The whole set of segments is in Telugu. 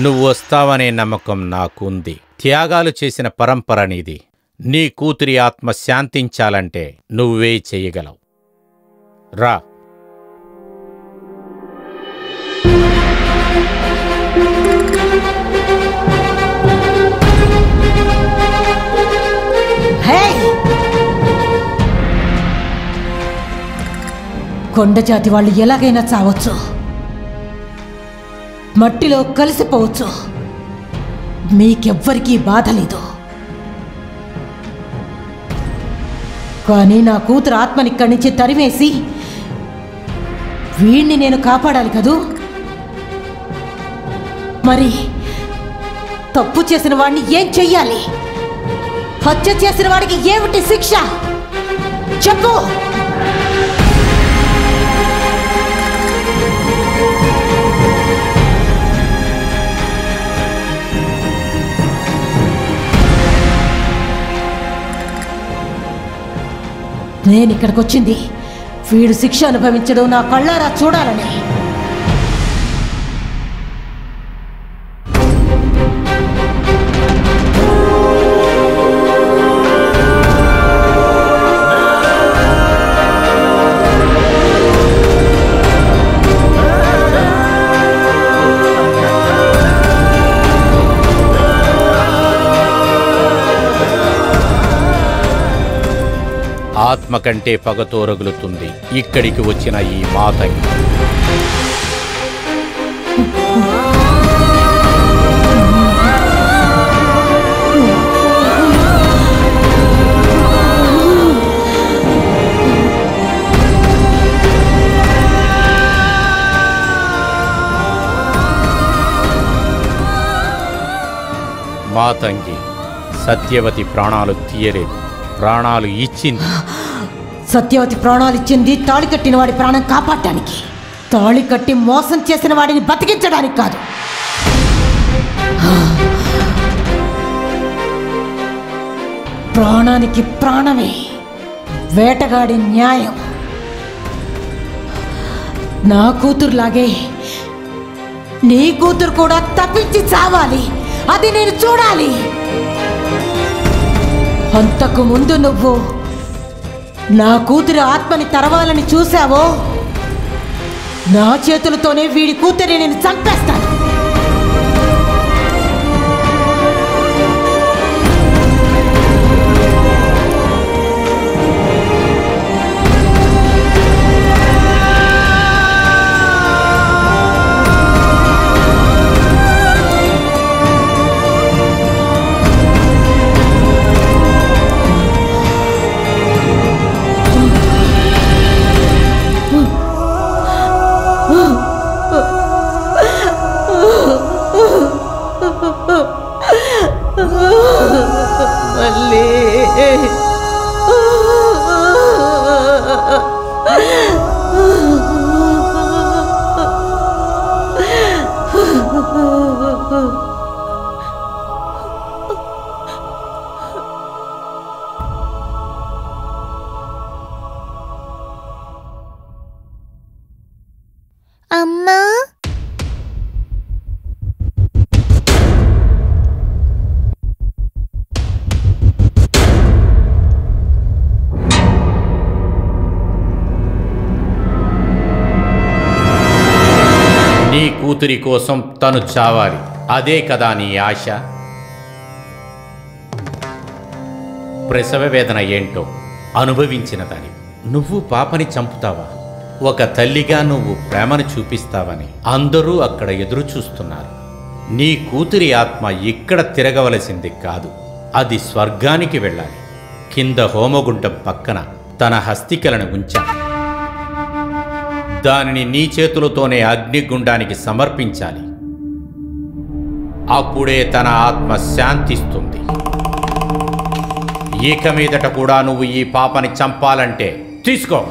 నువ్వు వస్తావనే నమ్మకం నాకుంది. త్యాగాలు చేసిన పరంపర నీది. నీ కూతురి ఆత్మ శాంతించాలంటే నువ్వే చేయగలవు. రా. కొండజాతి వాళ్ళు ఎలాగైనా చావచ్చు. మట్టిలో కలిసిపోవచ్చు. మీకెవ్వరికీ బాధ లేదు. కానీ నా కూతురు ఆత్మని ఇక్కడి నుంచి తరిమేసి వీణ్ణి నేను కాపాడాలి కదూ? మరి తప్పు చేసిన వాడిని ఏం చెయ్యాలి? హత్య చేసిన వాడికి ఏమిటి శిక్ష? చెప్పు! నేను ఇక్కడికి వచ్చింది వీడు శిక్ష అనుభవించడం నా కళ్ళారా చూడాలని. ఆత్మ కంటే పగతో రగులుతుంది ఇక్కడికి వచ్చిన ఈ మాతంగి మాతంగి సత్యవతి ప్రాణాలు తీయలేదు. ప్రాణాలు ఇచ్చింది. సత్యవతి ప్రాణాలు ఇచ్చింది తాళి కట్టిన వాడి ప్రాణం కాపాడటానికి. తాళి కట్టి మోసం చేసిన వాడిని బతికించడానికి కాదు. ప్రాణానికి ప్రాణమే వేటగాడి న్యాయం. నా కూతురులాగే నీ కూతురు కూడా తప్పించి చావాలి అది నేను చూడాలి. అంతకు ముందు నువ్వు నా కూతురి ఆత్మని తరవాలని చూశావో? నా చేతులతోనే వీడి కూతురిని నేను చంపేస్తాను. అమ్మా నీ కూతురి కోసం తను చావాలి. అదే కదా నీ ఆశ? ప్రసవ వేదన ఏంటో అనుభవించిన దాని నువ్వు పాపని చంపుతావా? ఒక తల్లిగా నువ్వు ప్రేమను చూపిస్తావని అందరూ అక్కడ ఎదురు చూస్తున్నారు నీ కూతురి ఆత్మ ఇక్కడ తిరగవలసింది కాదు. అది స్వర్గానికి వెళ్ళాలి. కింద హోమగుండం పక్కన తన హస్తికలను ఉంచాను దానిని నీ చేతులతోనే అగ్నిగుండానికి సమర్పించాలి. అప్పుడే తన ఆత్మ శాంతిస్తుంది. ఇక మీదట కూడా నువ్వు ఈ పాపని చంపాలంటే తీసుకో.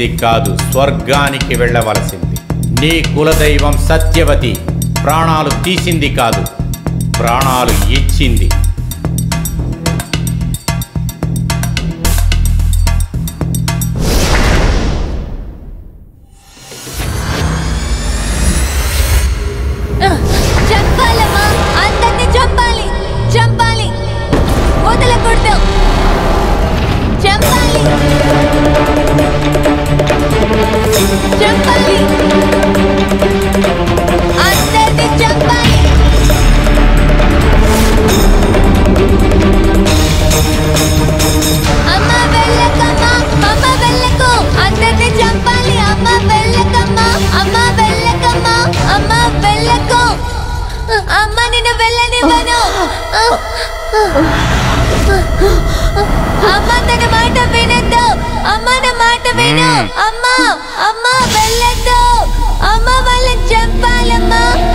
వెళ్ళవలసింది కాదు స్వర్గానికి వెళ్ళవలసింది. నీ కులదైవం సత్యవతి ప్రాణాలు తీసింది కాదు ప్రాణాలు ఇచ్చింది. నిన్ను వెళ్ళనివ్వను. అమ్మ తన మాట వినద్దు. అమ్మ నా మాట విను. అమ్మ అమ్మ వెళ్ళద్దు. అమ్మ వాళ్ళని చంపాలమ్మా.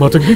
माता जी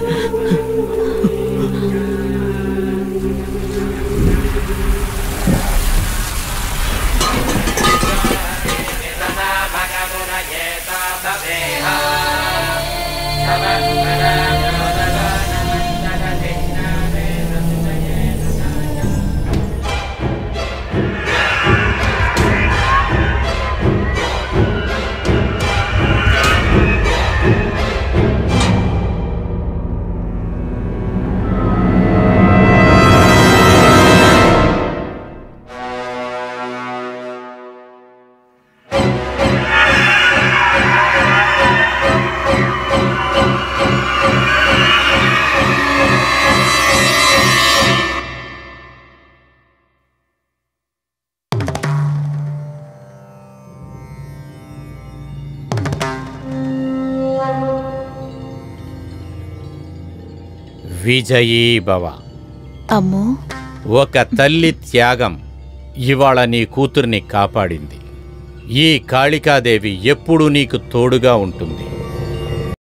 విజయీభవ అమ్మో. ఒక తల్లి త్యాగం ఇవాళ నీ కూతుర్ని కాపాడింది. ఈ కాళికాదేవి ఎప్పుడూ నీకు తోడుగా ఉంటుంది.